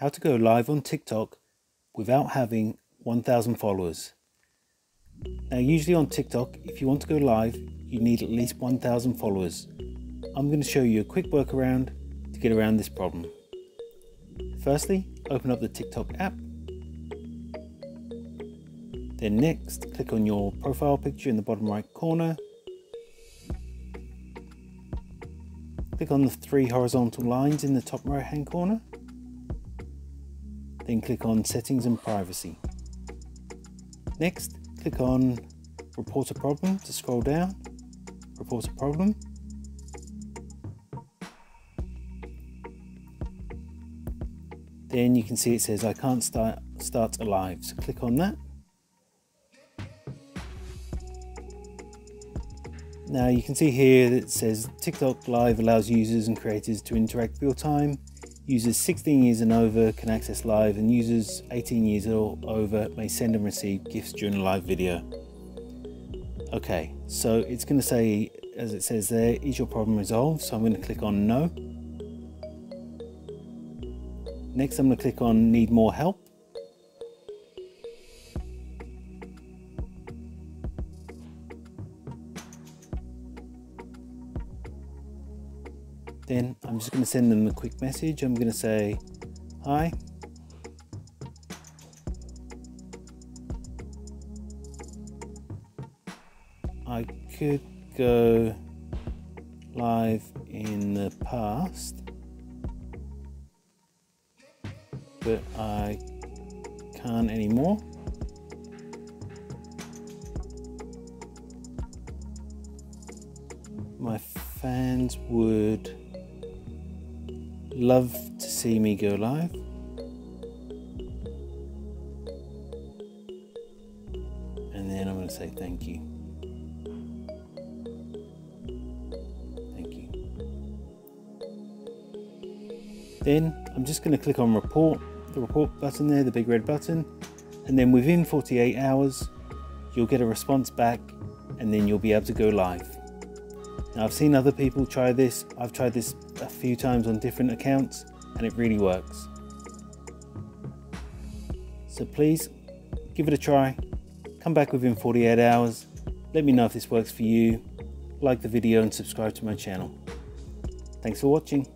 How to go live on TikTok without having 1000 followers. Now usually on TikTok, if you want to go live, you need at least 1000 followers. I'm going to show you a quick workaround to get around this problem. Firstly, open up the TikTok app. Then next, click on your profile picture in the bottom right corner. Click on the three horizontal lines in the top right hand corner. Then click on settings and privacy. Next, click on report a problem to scroll down. Report a problem. Then you can see it says I can't start start alive. So click on that. Now you can see here that it says TikTok Live allows users and creators to interact real time. Users 16 years and over can access live and users 18 years or over may send and receive gifts during a live video. Okay, so it's going to say, as it says there, is your problem resolved? So I'm going to click on no. Next I'm going to click on need more help. Then I'm just going to send them a quick message. I'm going to say, Hi. I could go live in the past, but I can't anymore. My fans would love to see me go live. And then I'm going to say thank you. Thank you. Then I'm just going to click on report, the report button there, the big red button. And then within 48 hours, you'll get a response back and then you'll be able to go live. Now I've seen other people try this. I've tried this a few times on different accounts and it really works. So please give it a try. Come back within 48 hours. Let me know if this works for you. Like the video and subscribe to my channel. Thanks for watching.